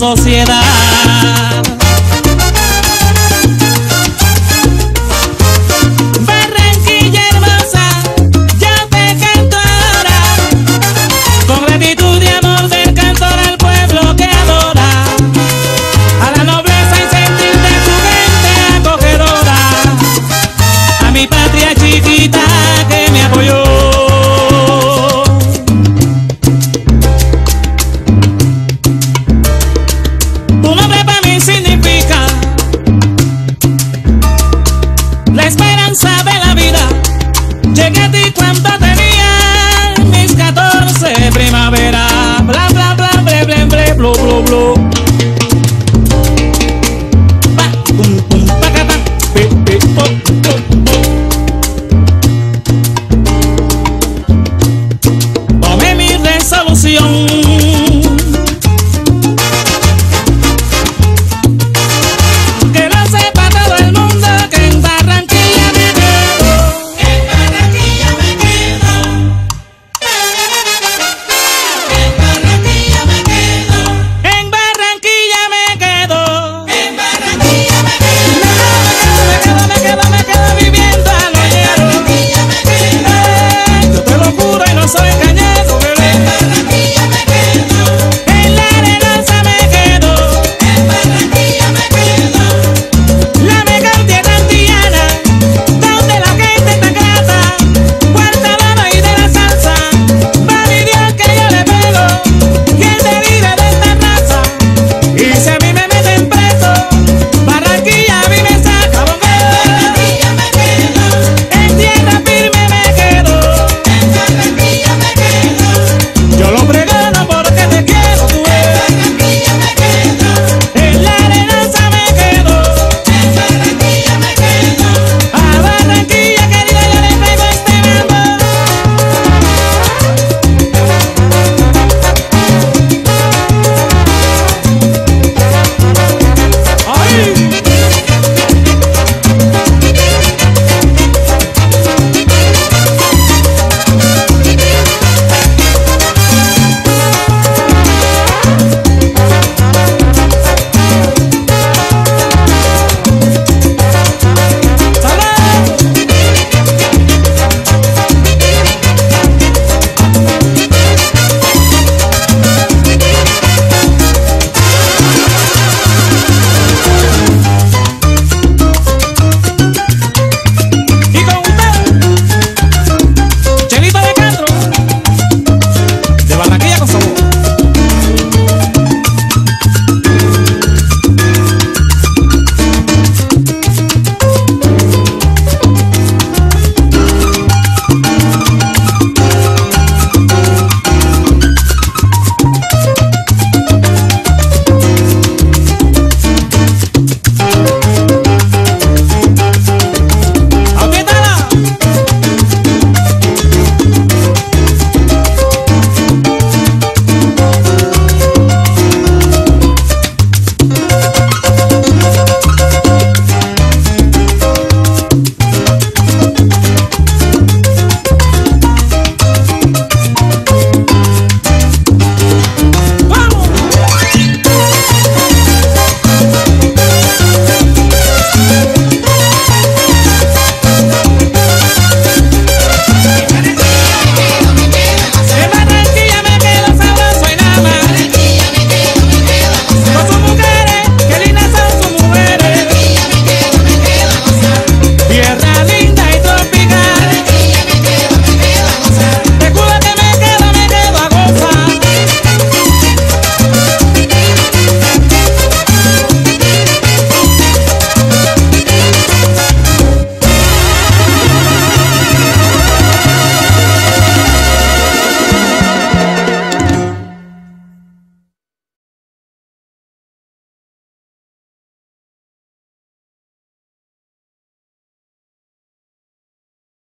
sociedad.